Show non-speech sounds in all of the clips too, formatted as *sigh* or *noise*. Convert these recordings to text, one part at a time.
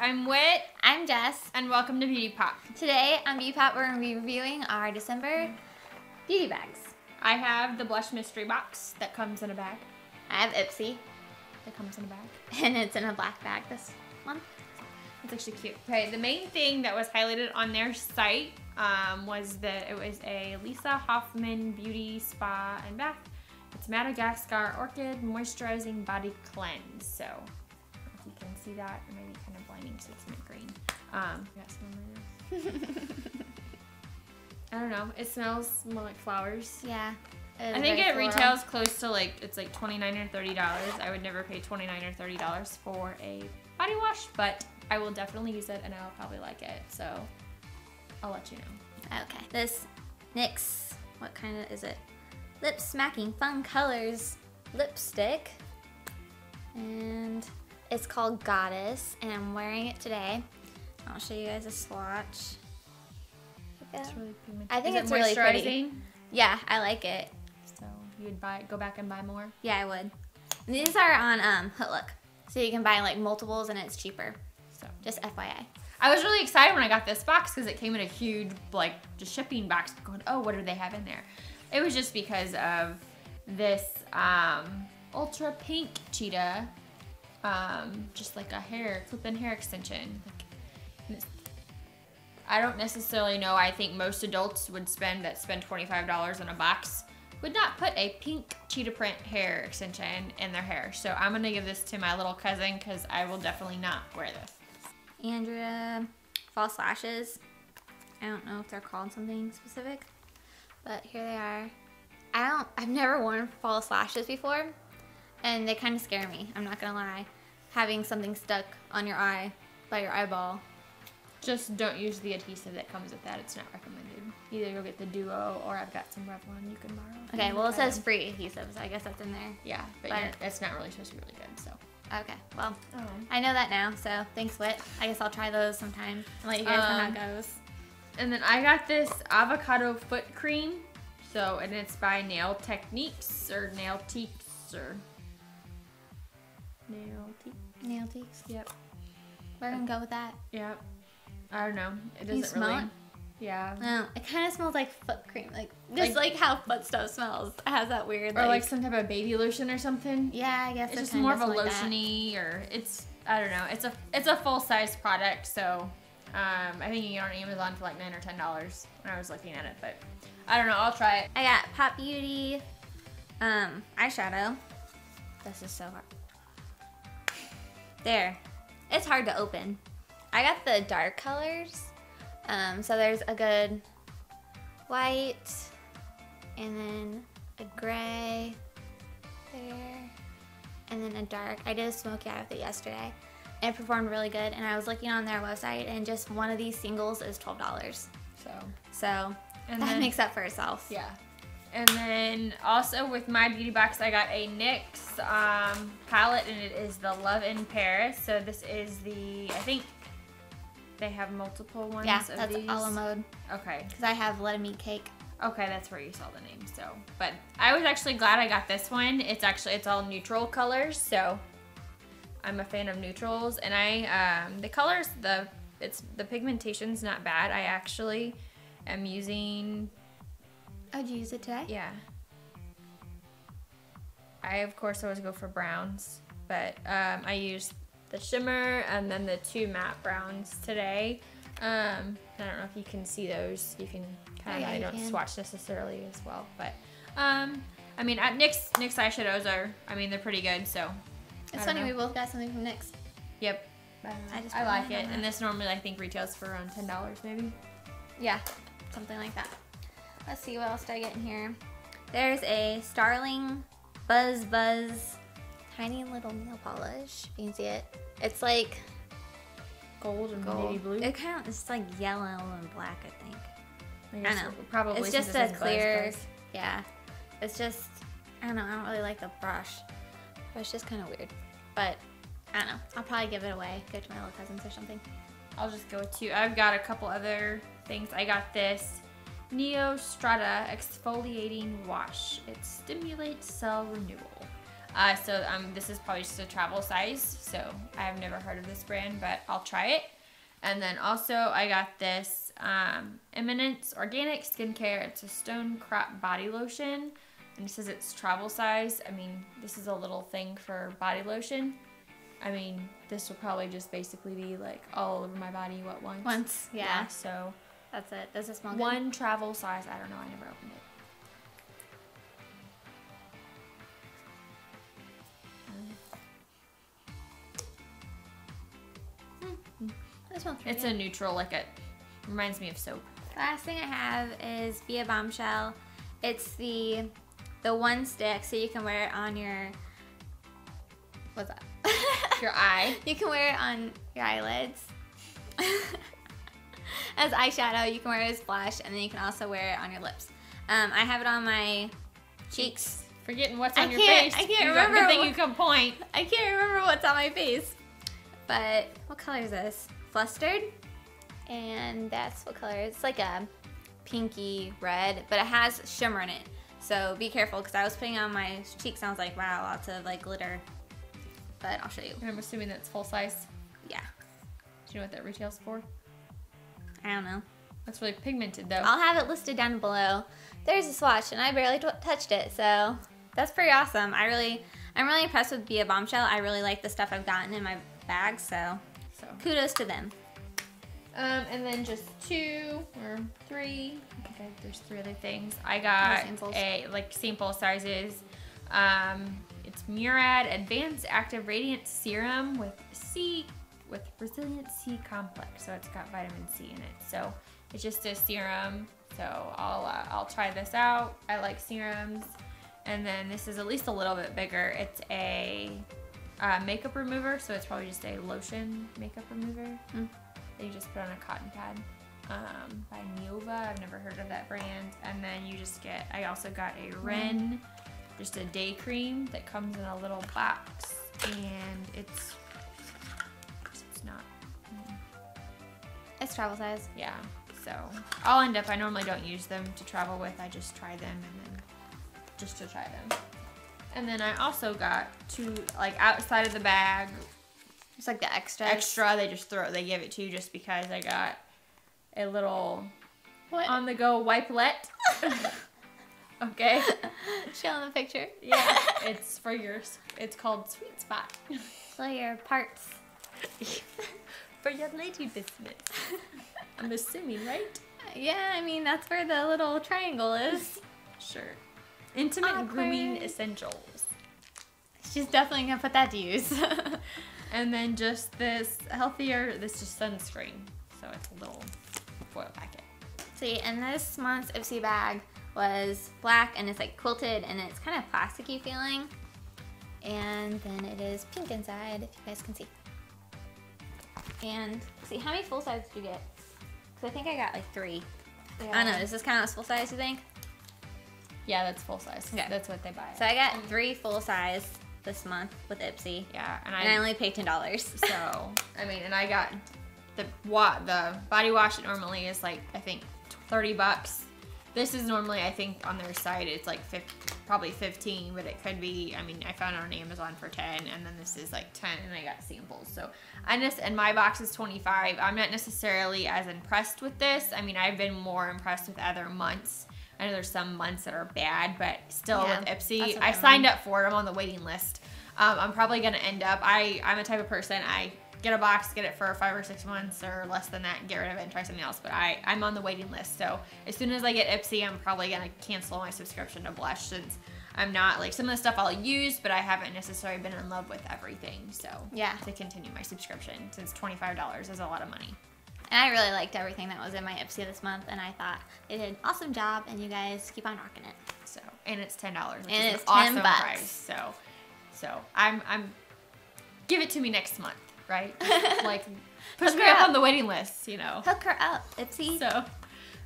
I'm Wit, I'm Jess. and welcome to Beauty Pop. Today on Beauty Pop, we're going to be reviewing our December beauty bags. I have the blush mystery box that comes in a bag. I have Ipsy, That comes in a bag. *laughs* and it's in a black bag this month. It's actually cute. Okay, the main thing that was highlighted on their site um, was that it was a Lisa Hoffman Beauty Spa and Bath. It's Madagascar Orchid Moisturizing Body Cleanse. So, if you can see that, it might be kind of blinding so it's mint green. Um, you got some on. I don't know. It smells more like flowers. Yeah. I think it retails close to like it's like twenty nine or thirty dollars. I would never pay twenty nine or thirty dollars for a body wash, but I will definitely use it and I'll probably like it. So I'll let you know. Okay. This NYX, what kind of is it? Lip Smacking Fun Colors lipstick. And it's called Goddess, and I'm wearing it today. I'll show you guys a swatch. It's really. I think Is it it's really pretty. Yeah, I like it. So you'd buy go back and buy more. Yeah, I would. And these are on um, Look, so you can buy like multiples and it's cheaper. So Just FYI. I was really excited when I got this box because it came in a huge like just shipping box. Going, oh, what do they have in there? It was just because of this um, ultra pink cheetah, um, just like a hair clip-in hair extension. Like, I don't necessarily know. I think most adults would spend that spend twenty five dollars on a box would not put a pink cheetah print hair extension in their hair. So I'm gonna give this to my little cousin because I will definitely not wear this. Andrea false lashes. I don't know if they're called something specific, but here they are. I don't. I've never worn false lashes before, and they kind of scare me. I'm not gonna lie. Having something stuck on your eye by your eyeball. Just don't use the adhesive that comes with that. It's not recommended. Either go get the Duo or I've got some Revlon you can borrow. Okay, well it says them. free adhesives. I guess that's in there. yeah, but, but- it's not really supposed to be really good. So. Okay, well Oh. I know that now. So thanks, Wit. I guess I'll try those sometime and let you guys know how Um, it goes. And then I got this avocado foot cream. So and it's by Nail Techniques or Nail Teaks or Nail Teaks. Nail teaks. Yep. We're gonna go with that. Yep. I don't know. It doesn't smell really. it? Yeah. No, it kind of smells like foot cream, like just like, how foot stuff smells. It has that weird, Or like some type of baby lotion or something. yeah, I guess It's it just more of a smell like lotiony, or it's I don't know. It's a it's a full size product, so um, I think you can get it on Amazon for like nine or ten dollars when I was looking at it. But I don't know. I'll try it. I got Pop Beauty um, eyeshadow. This is so hard. There, it's hard to open. I got the dark colors. Um, so there's a good white, and then a gray there, and then a dark. I did a smoky eye with it yesterday. and It performed really good, and I was looking on their website, and just one of these singles is twelve dollars. So So and that then makes up for itself. yeah. And then also with my beauty box, I got a NYX um, palette, and it is the Love in Paris. So this is the I think they have multiple ones. Yeah, of that's these. a la mode. Okay. Because I have Let 'em eat cake. Okay, that's where you saw the name. So, but I was actually glad I got this one. It's actually it's all neutral colors, so I'm a fan of neutrals. And I um, the colors the it's the pigmentation's not bad. I actually am using Oh, did you use it today? yeah. I of course always go for browns, but um, I used the shimmer and then the two matte browns today. Um, I don't know if you can see those. You can kind Oh, of. yeah, I don't can. swatch necessarily as well, but um, I mean, at NYX NYX eyeshadows are. I mean, they're pretty good. So It's funny, don't we both got something from NYX. yep. I, I just I like it, and this normally I think retails for around ten dollars maybe. Yeah, something like that. Let's see, what else did I get in here? There's a Starrily Buzz Buzz tiny little nail polish. You can see it. It's like Gold and gold. navy blue. It kind of, it's like yellow and black, I think. I, guess know. Probably it's just a says Buzz clear, Buzz. yeah. It's just, I don't know, I don't really like the brush. But it's just kind of weird. But, I don't know, I'll probably give it away, give it to my little cousins or something. I'll just go to. I've got a couple other things. I got this NeoStrata exfoliating wash. It stimulates cell renewal. Uh, so um, this is probably just a travel size. So I've never heard of this brand, but I'll try it. And then also I got this um, Eminence Organic Skincare. It's a stone crop body lotion. And it says it's travel size. I mean, this is a little thing for body lotion. I mean, this will probably just basically be like all over my body what once. Once, yeah. so That's it. Does it smell good? one travel size. I don't know. I never opened it. Hmm. Pretty It's good. a neutral, like it reminds me of soap. Last thing I have is Be a Bombshell. It's the the one stick, so you can wear it on your what's that? Your eye. *laughs* You can wear it on your eyelids *laughs* as eyeshadow. You can wear it as blush, and then you can also wear it on your lips. Um, I have it on my cheeks. Forgetting what's I on your can't- face. I can't You remember Good you can point. I can't remember what's on my face, but what color is this? Flustered, and that's what color. It's like a pinky red, but it has shimmer in it. So be careful, because I was putting on my cheeks, and I was like, wow, lots of like glitter. But I'll show you. And I'm assuming that's full size. Yeah, Do you know what that retails for? I don't know. That's really pigmented though. I'll have it listed down below. There's a swatch, and I barely t- touched it, so that's pretty awesome. I really, I'm really impressed with Be a Bombshell. I really like the stuff I've gotten in my bag, so So, kudos to them. um, and then just two or three. okay, there's three other things. I got a like sample sizes. Um, it's Murad Advanced Active Radiant Serum with C with Resilient C Complex. So it's got vitamin C in it. So it's just a serum. So I'll uh, I'll try this out. I like serums. And then this is at least a little bit bigger. It's a uh, makeup remover, so it's probably just a lotion makeup remover Mm. that you just put on a cotton pad um, by Neova. I've never heard of that brand. And then you just get, I also got a Ren, just a day cream that comes in a little box, and it's it's not, It's travel size. yeah. So I'll end up. I normally don't use them to travel with. I just try them and then just to try them. And then I also got two like outside of the bag It's like the extra. extra. They just throw they give it to you just because I got a little What? on the go wipelet. *laughs* okay. Show them the picture. Yeah, *laughs* it's for your. It's called Sweet Spot So your parts. *laughs* for your lady business. *laughs* I'm assuming, right? Yeah, I mean that's where the little triangle is. *laughs* Sure. Intimate grooming essentials. She's definitely gonna put that to use. And then just this healthier. This is sunscreen, so it's a little foil packet. See, and this month's Ipsy bag was black and it's like quilted and it's kind of plasticky feeling. And then it is pink inside, if you guys can see. And see, how many full size did you get? Because I think I got like three. I don't know, does this count as full size, you think? Yeah, that's full size. Okay. That's what they buy. So I got um, three full size this month with Ipsy. yeah, and And I only paid $10. *laughs* So I mean, and I got the wa- the body wash. It normally is like I think thirty bucks. This is normally I think on their site it's like 50, probably fifteen, but it could be. I mean, I found it on Amazon for ten, and then this is like ten, and I got samples. So I just and my box is twenty five. I'm not necessarily as impressed with this. I mean, I've been more impressed with other months. I know there's some months that are bad, but still Yeah, with Ipsy, I signed mean. up for it. I'm on the waiting list. Um, I'm probably gonna end up. I I'm a type of person. I get a box, get it for five or six months or less than that, and get rid of it and try something else. But I I'm on the waiting list. So as soon as I get Ipsy, I'm probably gonna cancel my subscription to Blush since I'm not like some of the stuff I'll use, but I haven't necessarily been in love with everything. So Yeah. to continue my subscription since twenty five dollars is a lot of money. And I really liked everything that was in my Ipsy this month, and I thought they did an awesome job, and you guys keep on rocking it. So and it's ten dollars, which And is it's an 10 awesome bucks. price. So so I'm I'm give it to me next month, right? *laughs* like push me her up up. on the waiting list, you know. Hook her up, Ipsy. So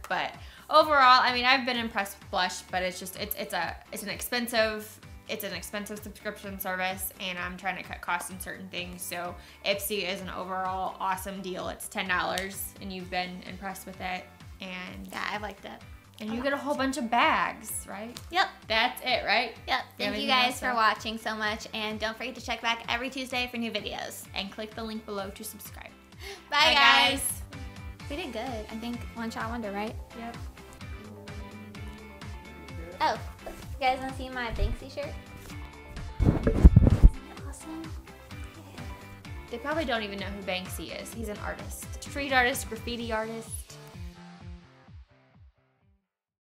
but overall, I mean I've been impressed with Blush, but it's just it's it's a it's an expensive it's an expensive subscription service and I'm trying to cut costs in certain things. So Ipsy is an overall awesome deal. It's ten dollars and you've been impressed with it and yeah, I liked it. And you get a whole bunch of bags, right? Yep. That's it, right? Yep. Thank you guys for watching so much. And don't forget to check back every Tuesday for new videos. And click the link below to subscribe. Bye, guys. We did good. I think one shot wonder, right? Yep. Oh, you guys want to see my Banksy shirt? Awesome. They probably don't even know who Banksy is. He's an artist. Street artist, graffiti artist.